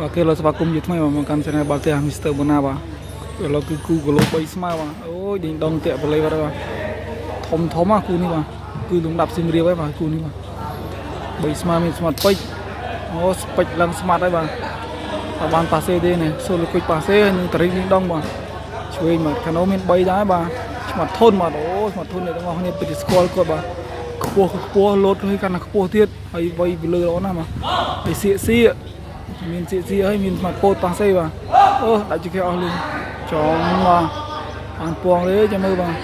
បាទគេលោកស្វាគមន៍យូរថ្មីមកកាន់ channel បាល់ទះ Mr. Bona បាទឥឡូវគឺគូគីឡូ3ស្មើបាទអូយដេញដងតាក់បលេបាទបាទធំធំណាគូនេះបាទគឺលំដាប់សៀមរាបហើយបាទគូនេះបាទ3ស្មើមានស្មាត់ពេជ្រអូពេជ្រឡើងស្មាត់ហើយបាទតែបានប៉ាសេទេនេះសូលគុជប៉ាសេនឹងតរិញដេញដងបាទឆ្វេងបាទកាណូមាន3ដែរបាទស្មាត់ធន់បាទអូស្មាត់ធន់អ្នកទាំងអស់គ្នាពិតជាស្គាល់គាត់បាទខ្ពស់ខ្ពស់លោតហើយកាន់តែខ្ពស់ទៀតហើយវៃពីលើល្អណាស់បាទហើយសៀកសៀក មានសៀកសៀកហើយមានស្មាត់ពោតប៉ាសេបាទអូដាច់ជាគេអស់លឿនចំបាទបានពងទេចាំមើលបាទ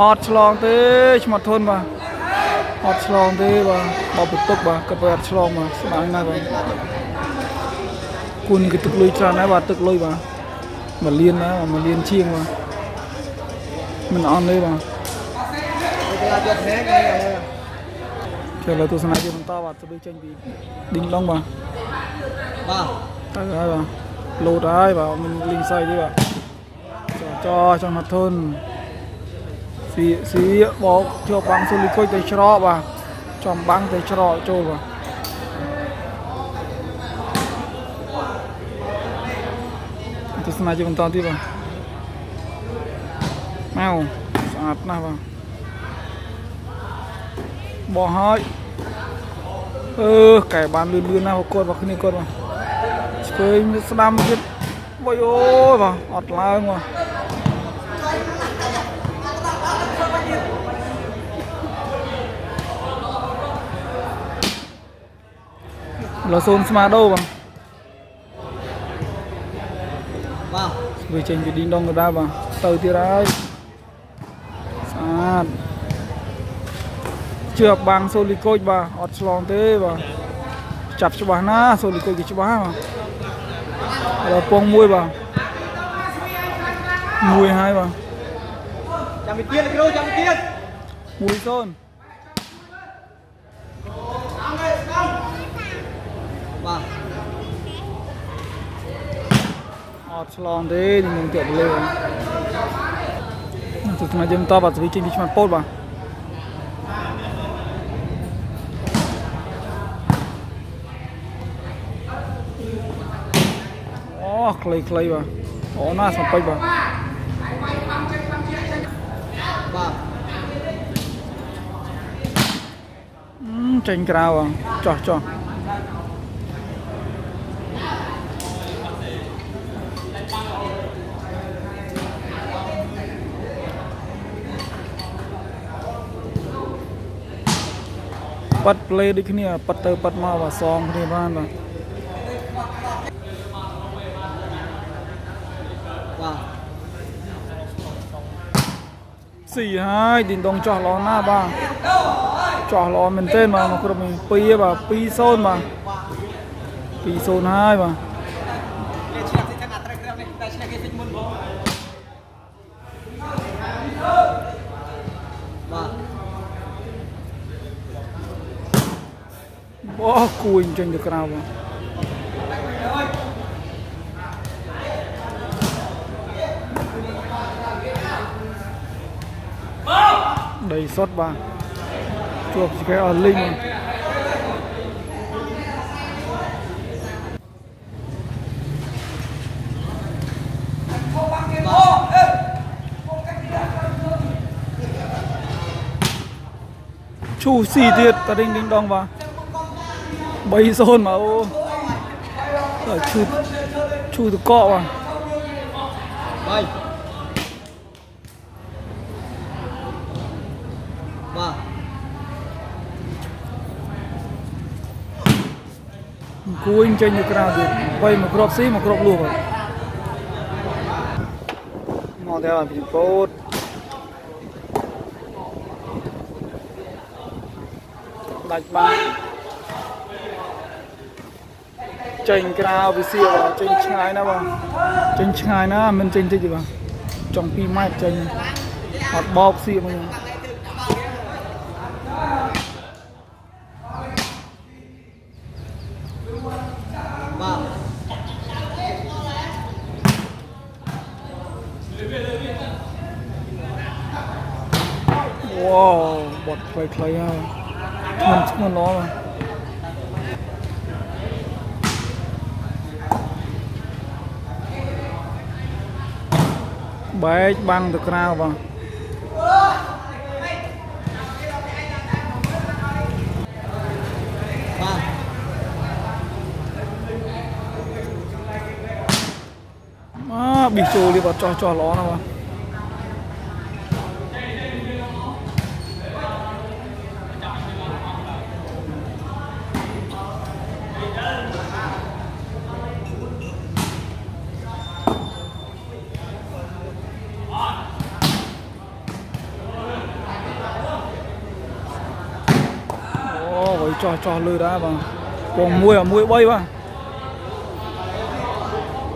អត់ឆ្លងទេឆ្មាត់ធន់បាទអត់ឆ្លងទេបាទបបបន្ទុកបាទគាត់ទៅអត់ឆ្លងបាទស្ដាយណាស់បាទគូនេះគឺទឹកលុយច្រើនដែរបាទទឹកលុយបាទមួយលានណាមួយលានជាងបាទមិនអន់ទេបាទចូលទៅទស្សនាជាបន្តបាទទៅចេញពីឌីងឡុងបាទ បាទទៅហើយបាទលោតហើយបាទមានលីងសៃទេបាទចោចោចង់មកធុនស៊ីស៊ីបោកជាប់បាំងស៊ូលីគុយទៅច្រកបាទចំបាំងទៅច្រកចូលបាទទស្សនាជាបន្តទៀតបាទមកស្អាតណាស់បាទបោះហើយអឺកែបានលឿនលឿនណាស់គាត់របស់គ្នាគាត់បាទ ឆ្វេងស្ដាំទៀតបុយអូយបាទអត់ឡើងបាទលោសូនស្មាដូបាទបាទវាចេញពីឌីងដងក៏ដែរបាទទៅទៀតហើយស្អាតជាប់បាំងសូលីកូចបាទអត់ឆ្លងទេបាទចាប់ច្បាស់ណាសូលីកូចគេច្បាស់បាទ ដល់ពងមួយបាទមួយហើយបាទចាំវិទៀតគ្រូចាំវិទៀតមួយសូនបាទអត់ឆ្លងទេនឹងតាក់លើទៅស្មាយើងតបអត់ស្វីចេញពីឆ្មាត់ពោតបាទ ខ្លីខ្លីបាទអូណាសំពេចបាទបាទចេញក្រៅចោះចោះប៉ាត់ play ដូចគ្នាប៉ាត់ទៅប៉ាត់មកបាទសងគ្នាបានបាទបាទ ស៊ីហើយឌីងដងចោះល្អណាស់បាទចោះល្អមែនទែនបាទមកគ្រប់នេះ2បាទ2-0បាទ2-0ហើយបាទអូគួយចេញទៅក្រៅបាទ đầy sót ba. Chụp cái ở linh chu xì thiệt, ta đinh đinh đong vào bay rôn mà, ô. Chu chu từ cọ vào គួយចេញទៅក្រៅទៀតបីមកគ្រាប់ស៊ីមកគ្រាប់លួសបាទមកតែពីពោតដាច់បានចេញក្រៅវិសៀបាទចេញឆ្ងាយណាបងចេញឆ្ងាយណាមិនចេញតិចទេបាទចង់2ម៉ែត្រចេញអត់បោកសៀមក phải lấy ha. Mình chắc nó mà. Bé băng được nào bằng bị trù đi vào cho cho ló nào mà. ចោះចោះលឺដែរបាទពងមួយអាមួយ3បាទ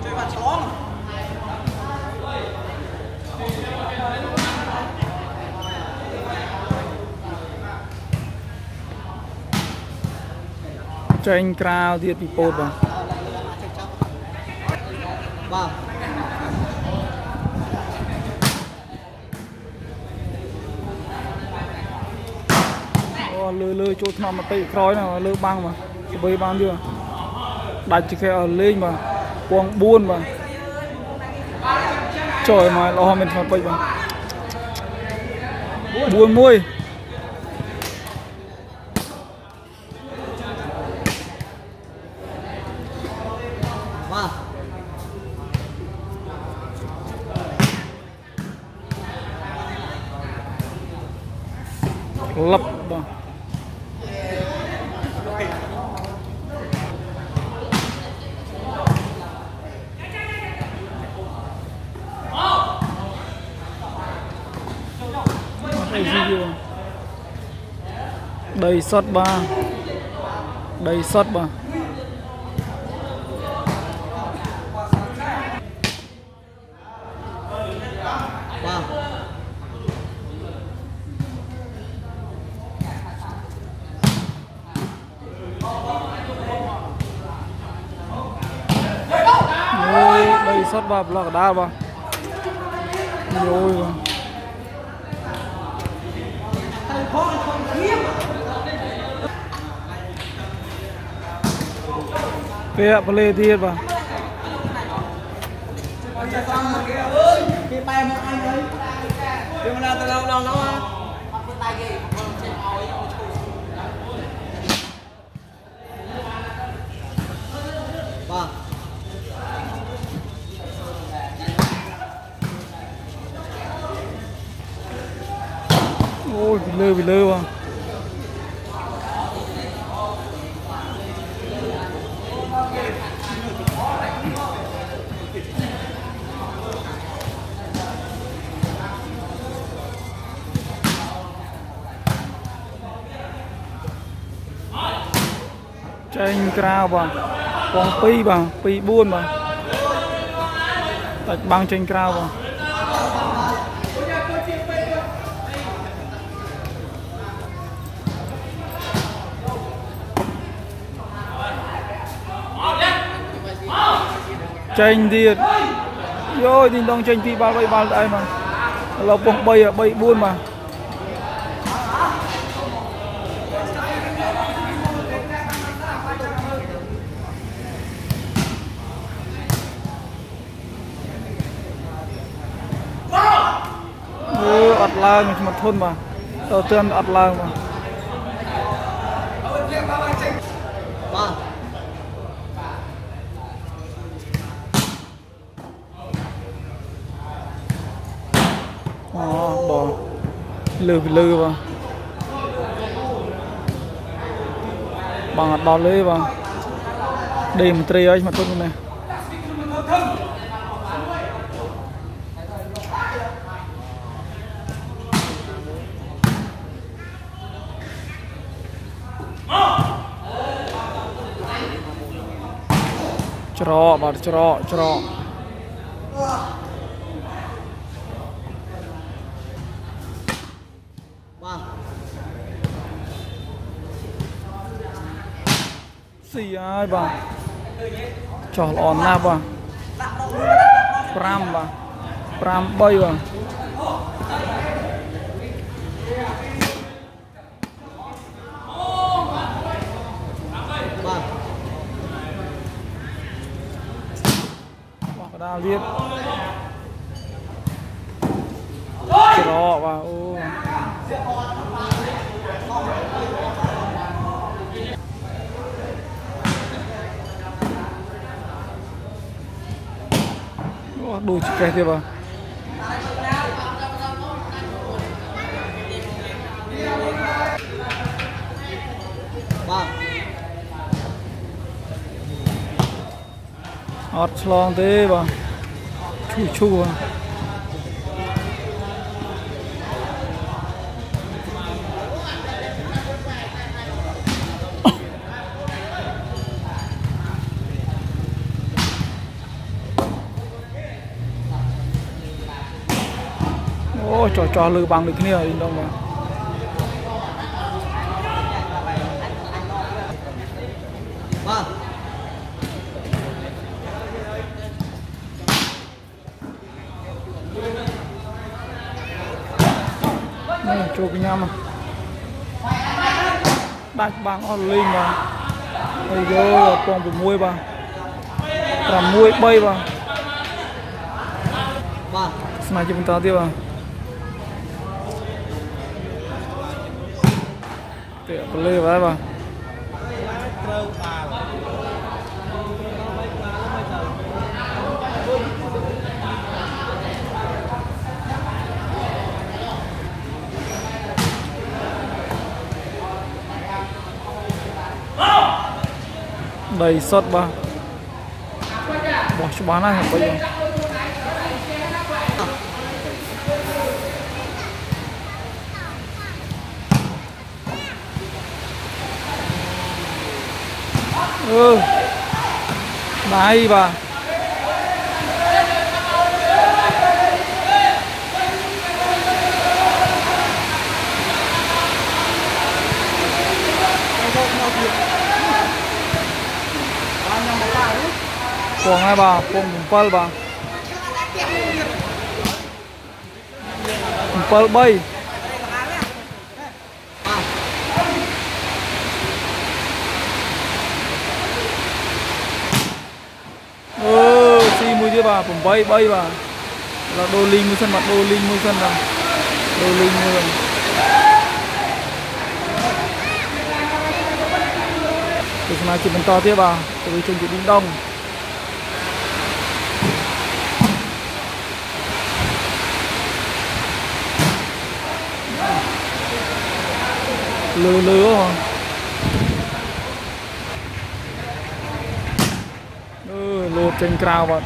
ជួយបាត់ឆ្លងចេញក្រៅទៀតពីពោតបាទបាទ អូលើលើ ចូលថ្នមមតិក្រោយណាលើបាំងបាទស្បីបានទៀតដាច់ជាគេឲ្យលេងបាទពង4បាទចូលមកលោះមានថ្មពេជ្របាទ4 1 sót ba, Đây shot ba, Đây, đây shot 3 block đá ba, Ôi ពាក់ប្លេទៀតបាទគេបែរមកអញហើយគេមកទៅឡងឡងឡងបាទអូយពីលើពីលើបាទ ក្រៅបាទពង2បាទ2 4បាទតាច់បាំងចេញក្រៅបាទ ចេញទៀតយោយទីដងចេញពីបាល់3បាល់ស្អីមកឥឡូវពុះ3 3 4បាទ ឡើងស្មាត់ធុនបាទទៅទឿនអត់ឡើងបាទបាទអូបងលើពីលើបងបងអត់ដល់ទេបងដេមន្ត្រីហើយមកទុំនេះច្កបាទច្រកច្រកបាទស៊ីហើយបាទចោះល្អណាស់បាទ5បាទ5 3បាទបាទ បោះកដាលទៀតច្រកបាទអូអូដូចកេះទៀតបាទបាទអត់ឆ្លងទេបាទ Ui, trò trò lư bằng được cái này đâu mà នេះចូលកញ្ញាមកដាច់បាំងអស់លេងបាទហើយយកពង6បាទ6 3បាទបាទស្នាជាបន្តទៀតបាទទេបលេបាទបាទត្រូវ ដីសុតបាទបោះច្បាស់ណាស់បិយអឺដៃបាទ បាន ពងហើយបាទពង7បាទ7 3អឺស៊ីមួយទៀតបាទ8 3បាទឥឡូវដូរលីងមួយសិនបាទដូរលីងមួយសិនបាទដូរលីងមួយទស្សនាជាបន្តទៀតបាទទៅវិញជើងជាឌីងដង lừa lừa không ừ, lột trên cao vậy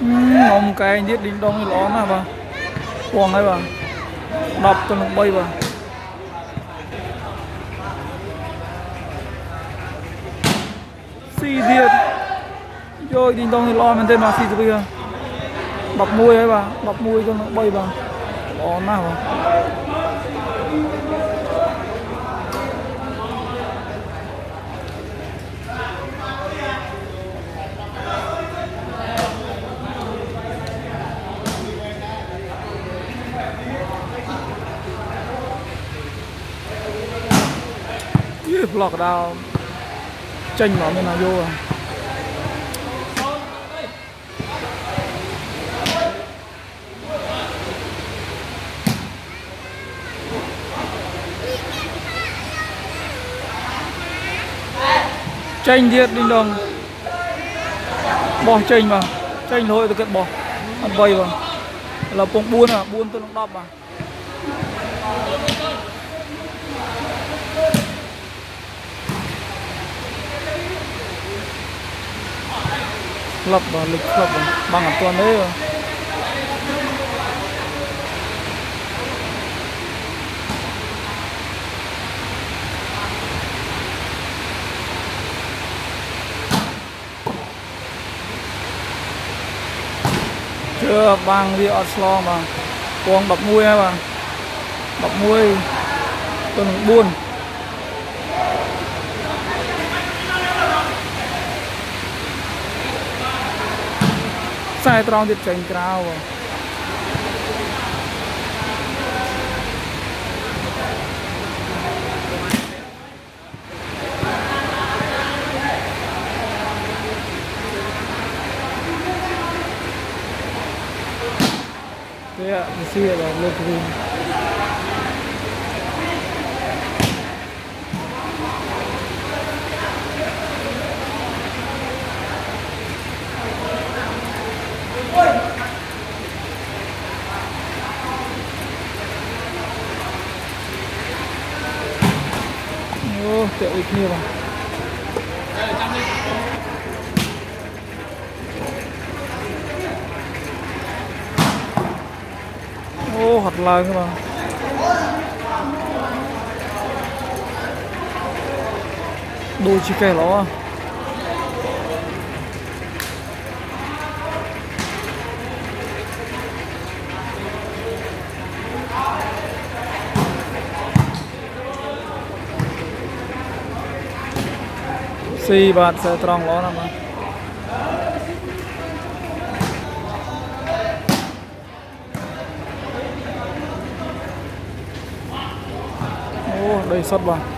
ngon cái anh biết đinh đông thì ló mà bà. Quăng ấy bà. Đập cho nó bay bà. ស់បាទពងហើយបាទ10ទៅនឹង3បាទស៊ីទៀតយកឌីងដងនេះល្អមែនទេបាទស៊ីទៅវា11ហើយបាទ11ទៅនឹង3បាទល្អណាស់បាទយេប្លុកដល់ chênh lắm nên là vô rồi chênh thiệt đinh đồng bỏ chênh mà chênh thôi tôi kết bỏ. Ăn bay vào. Là bông buôn à buôn tôi nó đọc mà. ក្លឹបបាទលេខក្លឹបបាទបាំងអត់ទាន់ទេបាទជឿបាំងវាអត់ឆ្លងបាទពង11ហើយបាទ11ទៅនឹង4 ខ្សែត្រង់ទៀតចេញក្រៅទេអាស៊ីដល់លោកវិញ Ô, tiện ít nhiều à. mà. Ô, hạt ឡើង các bạn. đôi chỉ kẻ nó à. 4បាទសើត្រង់ល្អណាស់បាទអូដីសុតបាទ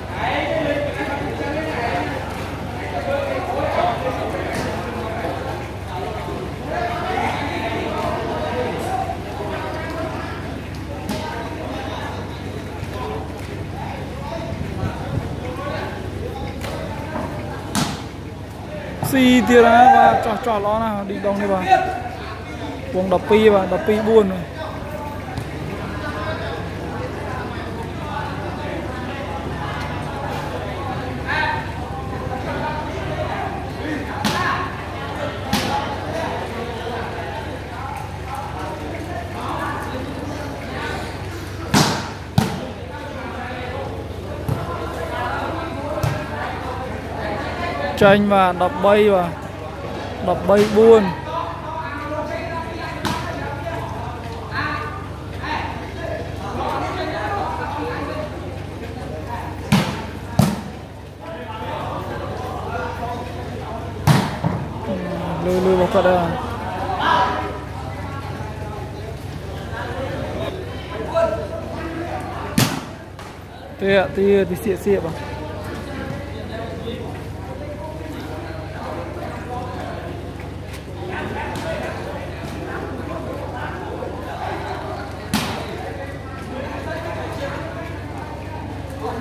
ស៊ីទៀតណាបាទចោះចោះល្អណាស់ឌីដុងនេះបាទវង12បាទ12 4 ចេញបាទ13បាទ13 4លឺលឺមកគាត់ដែរទៀតទៀតទីសៀកសៀកបង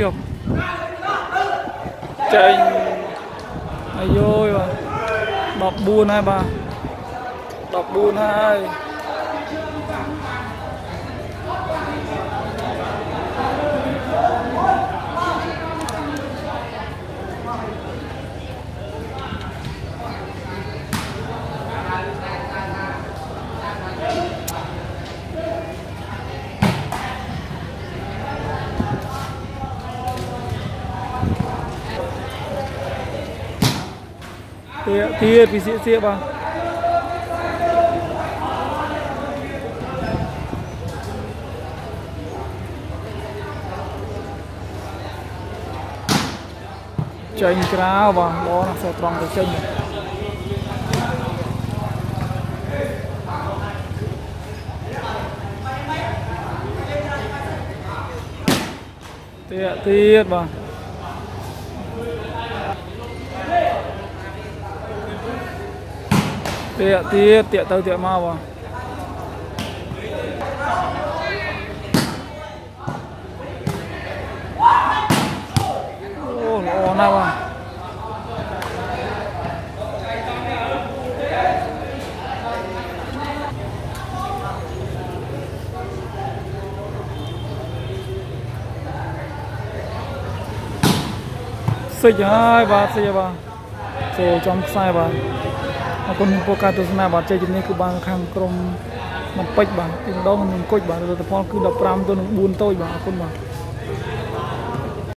chiều chênh. Ai ôi bà. Đọc buôn hai bà. Đọc buôn hai. tie pisi siap bang. Chanh krau bang, đó là sẽ toàn cái chân này Tiệt tiệt vào tiệt tiệt tiệt tao tiệt mau vào. Ô nào à? Xây hai ba xây ba. Xây trong sai ba. អរគុណចំពោះការទស្សនាបាទជ័យជំនះគឺបានខាងក្រុមមិនពេចបាទពីម្ដងនឹងគុជបាទលទ្ធផលគឺ15ទៅនឹង4តូចបាទអរគុណបាទ